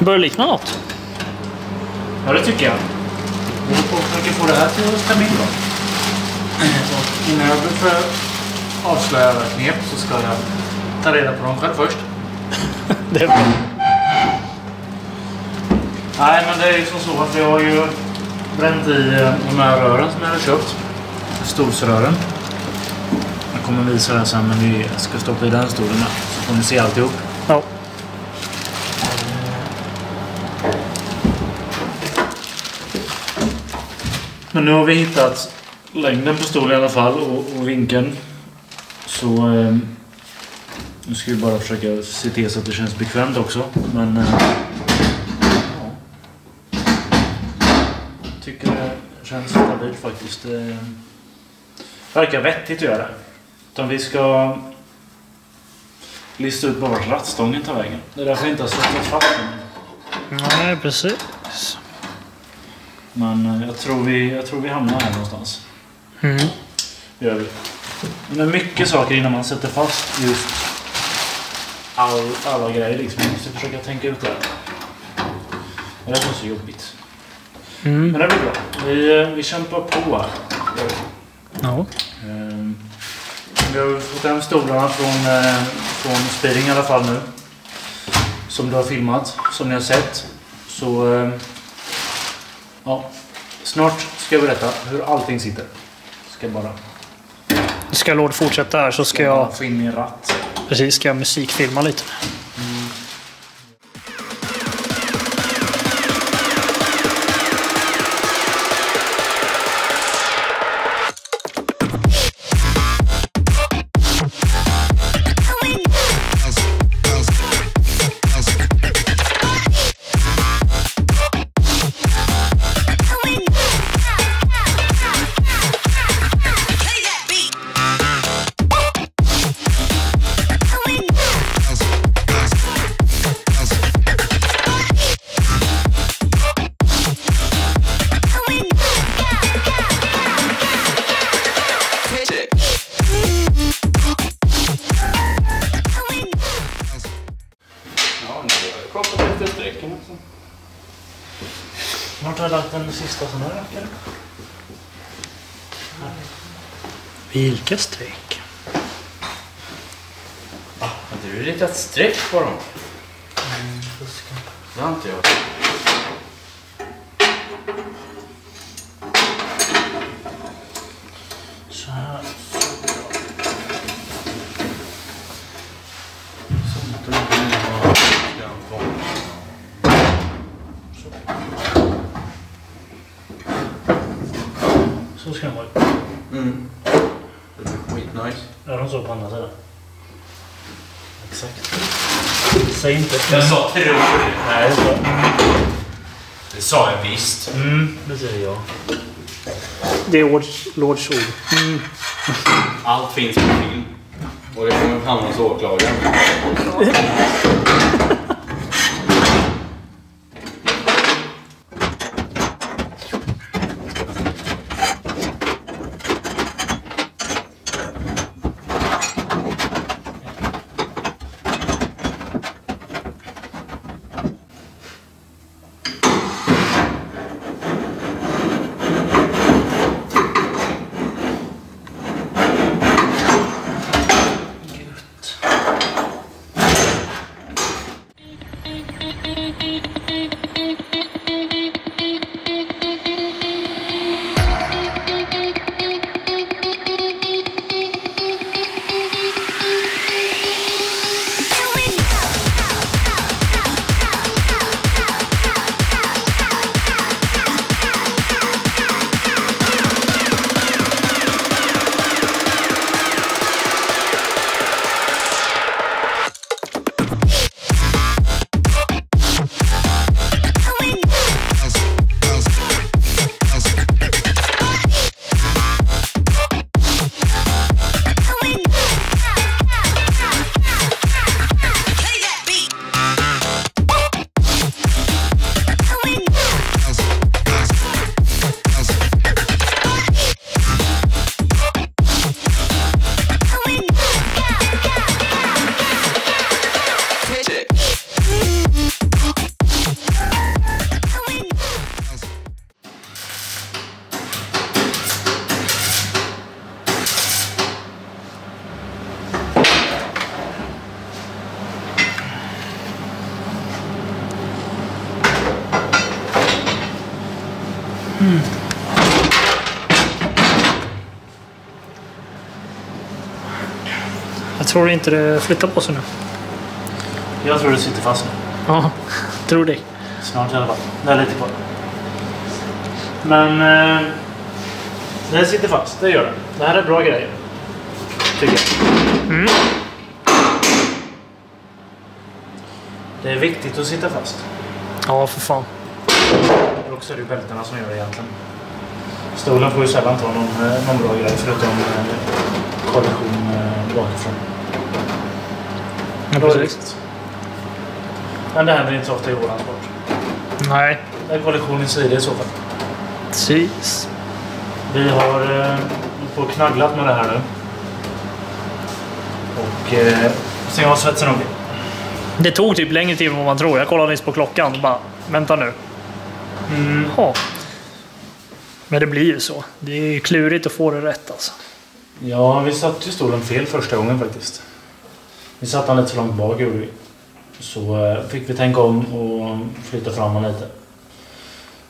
Det börjar likna något. Ja, det tycker jag. Vi försöker få det här till att stämma in då. Och innan jag börjar avslöja alla knep så ska jag ta reda på dem själv först. Det är bra. Nej, men det är ju som så att vi har ju bränt i eh, de här rören som jag har köpt. Stolsrören. Jag kommer visa det sen, men vi ska stoppa i den stolen. Så får ni se alltihop. Ja. Men nu har vi hittat längden på stolen i alla fall och, och vinkeln. Så eh, nu ska vi bara försöka se till så att det känns bekvämt också. Men eh, ja. Jag tycker det känns stabilt faktiskt. Ehm, det verkar vettigt att göra det. Utan vi ska lista ut bara vart rattstången tar vägen. Det är därför jag inte har slagit fast den. Nej, precis. Men eh, jag tror vi, jag tror vi hamnar här någonstans. Mm. Det gör vi. Men det är mycket saker innan man sätter fast just all, alla grejer. Liksom. Man måste försöka tänka ut det här. Det var så jobbigt. Mm. Men det blir bra. Vi, eh, vi kämpar på här. Ja. Ehm, Vi har fått hem stolarna från, eh, från Speeding i alla fall nu. Som du har filmat, som ni har sett. Så... eh, Ja. Snart ska jag berätta hur allting sitter. Ska bara... Ska Lord fortsätta här så ska jag, få in min ratt. precis, ska jag musikfilma lite. Sån här rackare. Vilka streck? Har du ritat streck på dem? Det har inte jag. Så ska den vara. Mm. Det blir skitnice. Är de så på andra sidan? Exakt. Säg inte. Jag sa tror. Nej, det. Det sa jag visst. Mm, det säger jag. Det är Lords, Lords ord. Mm. Allt finns på film. Och det kommer hamna hos åklagaren. Jag tror inte det flyttar på sig nu. Jag tror det sitter fast nu. Ja, tror det. Snart i alla fall. Det är lite kvar. Men... Eh, det sitter fast, det gör det. Det här är bra grejer. Tycker jag. Mm. Det är viktigt att sitta fast. Ja, för fan. Och också är det ju bältena som gör det egentligen. Stolen får ju sällan ta någon, eh, någon bra grej förutom eh, kollision eh, bakifrån. Ja, precis. Men det händer inte så ofta i våran sport. Nej, Det är kollision i sida i så fall. precis. Vi har eh, på knagglat med det här nu. Och eh, sen jag svetsar nog. Det tog typ längre tid än vad man tror. Jag kollade nyss på klockan och bara, vänta nu. Mm. Ja. Men det blir ju så. Det är ju klurigt att få det rätt alltså. Ja, vi satte ju stolen fel första gången faktiskt. Vi satte den lite för långt bak gjorde vi. Så eh, fick vi tänka om och flytta fram den lite.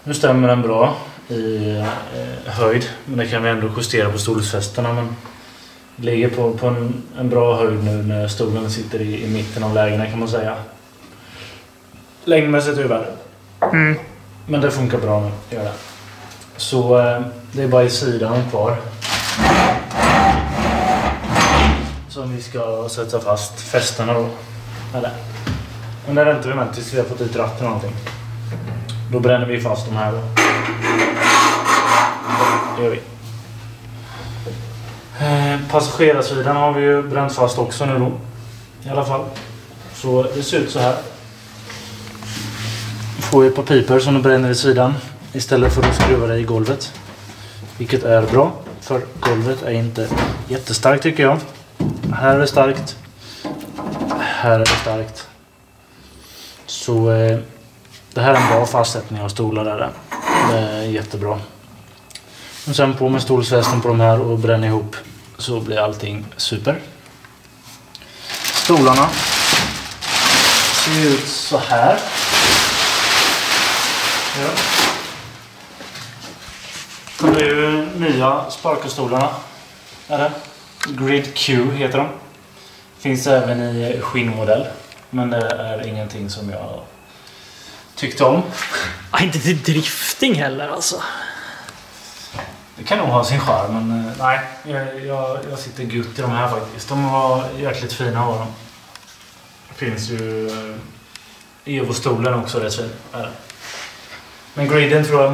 Nu stämmer den bra i eh, höjd. Men det kan vi ändå justera på stolsfästena. Men ligger på, på en, en bra höjd nu när stolen sitter i, i mitten av lägena kan man säga. Längdmässigt är det värre. Mm. Men det funkar bra nu. Gör det. Så eh, det är bara i sidan kvar. Som vi ska sätta fast fästena då. Eller. Men det väntar vi med tills vi har fått dit ratten och någonting. Då bränner vi fast de här då. Det gör vi. Eh, passagerarsidan har vi ju bränt fast också nu då. I alla fall. Så det ser ut så här. Får ett par pipor som du bränner i sidan istället för att skruva dig i golvet. Vilket är bra. För golvet är inte jättestarkt tycker jag. Här är det starkt. Här är det starkt. Så eh, det här är en bra fastsättning av stolar. Där. Det är jättebra. Och sen på med stolsfästen på de här och bränn ihop så blir allting super. Stolarna ser ut så här. Ja. Det är ju nya sparkelstolarna. Är det? Grid Q heter de. Finns även i skinnmodell. Men det är ingenting som jag tyckte om. Ja, inte till drifting heller alltså. Det kan nog ha sin charm men eh, nej. Jag, jag, jag sitter gutt i de här faktiskt. De var jäkligt fina var de. Det finns ju eh, Evo-stolen också rätt fin. är det. Men griden tror jag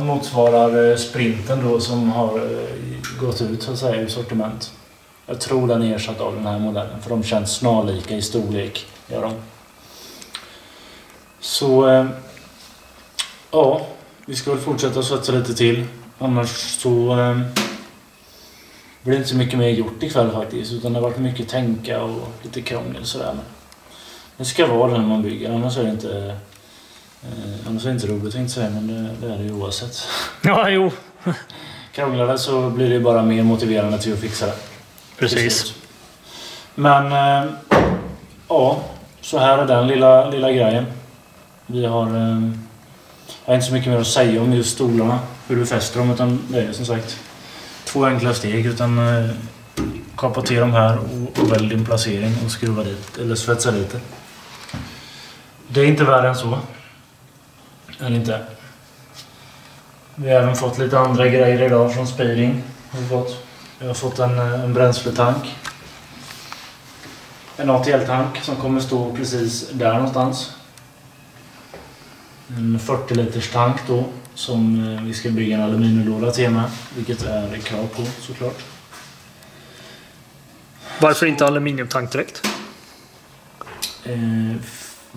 motsvarar eh, sprinten då som har eh, gått ut så att säga ur sortiment. Jag tror den är ersatt av den här modellen för de känns snarlika i storlek. Gör de. Så eh, ja, vi ska väl fortsätta svetsa lite till. Annars så blir det inte så mycket mer gjort ikväll faktiskt. Utan det har varit mycket tänka och lite krångel sådär. Men det ska vara det när man bygger. Annars är det inte, eh, annars är det inte roligt tänkte jag säga. Men det, det är det ju oavsett. Ja, jo. Krånglar det så blir det bara mer motiverande till att fixa det. Precis. Men eh, ja, så här är den lilla, lilla grejen. Vi har... Eh, jag har inte så mycket mer att säga om just stolarna. Hur du fäster dem. Utan det är som sagt två enkla steg. Utan eh, kapa till dem här och, och välj din placering och skruva dit. Eller svetsa dit det. Det är inte värre än så. Det inte. Vi har även fått lite andra grejer idag från Speeding. Har vi fått. Jag har fått en, eh, en bränsletank. En ATL-tank som kommer stå precis där någonstans. En 40 liters tank då som eh, vi ska bygga en aluminiumlåda till med. Vilket är krav på såklart. Varför inte aluminiumtank direkt? Eh,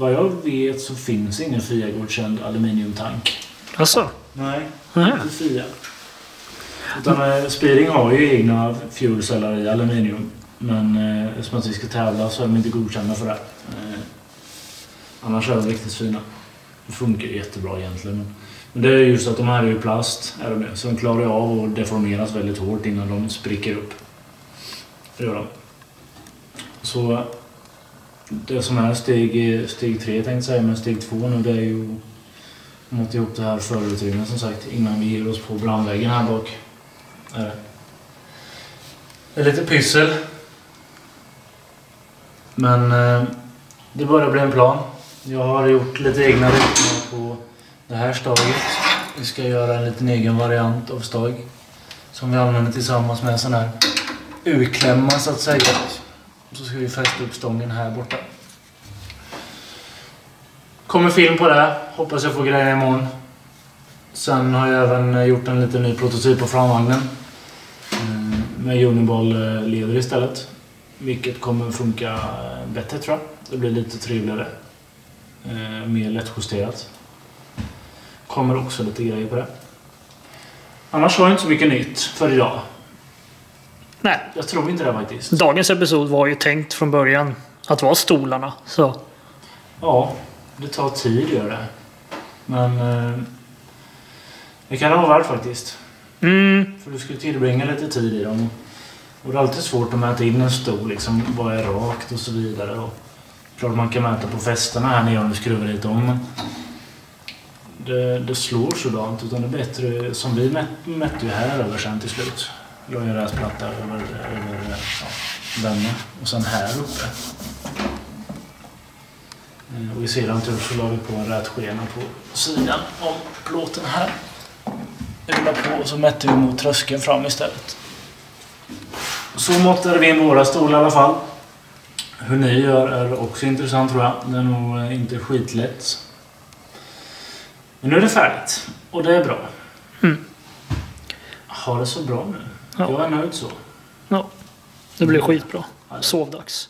vad jag vet så finns ingen FIA-godkänd aluminiumtank. Alltså? Nej, inte FIA. Utan eh, Speeding har ju egna fuelceller i aluminium. Men eh, eftersom att vi ska tävla så är de inte godkända för det. Eh, annars är de riktigt fina. Det funkar jättebra egentligen. Men, men det är just att de här är ju plast. Är de, ju. så de klarar av att deformeras väldigt hårt innan de spricker upp. Det gör de. Så det som är steg, steg tre tänkte jag säga, men steg två nu det är ju Mått ihop det här förutrymmet som sagt innan vi ger oss på brandväggen här bak. Är det. det är lite pyssel. Men eh, det börjar bli en plan. Jag har gjort lite egna ritningar på det här staget. Vi ska göra en liten egen variant av stag. Som vi använder tillsammans med en sån här urklämma så att säga. Så ska vi fästa upp stången här borta. Kommer film på det. Hoppas jag får grejer imorgon. Sen har jag även gjort en liten ny prototyp på framvagnen. Eh, med Uniball eh, Lever istället. Vilket kommer funka eh, bättre tror jag. Det blir lite trevligare. Mer lättjusterat. Kommer också lite grejer på det. Annars har jag inte så mycket nytt för idag. Nej, Jag tror inte det faktiskt. dagens episod var ju tänkt från början att vara stolarna. Så Ja, det tar tid gör det. Men eh, det kan det vara värt faktiskt. mm, För du ska tillbringa lite tid i dem. Och det är alltid svårt att mäta in en stol, liksom vad är rakt och så vidare. Och klart man kan mäta på fästena här nere om du skruvar lite om. Men det, det slår sådant. Utan det är bättre, som vi mät, mätte ju här över sen till slut. La ju räsplatta över, över ja, denna. Och sen här uppe. Eh, Och i sedan tur så la vi på en rätskena på sidan om plåten här. Rulla på och så mätte vi mot tröskeln fram istället. Så måttade vi in våra stolar i alla fall. Hur ni gör är också intressant tror jag. Det är nog eh, inte skitlätt. Men nu är det färdigt. Och det är bra. Mm. Ha det så bra nu. Ja. Jag är nöjd så. ja, det blir skitbra. Sovdags.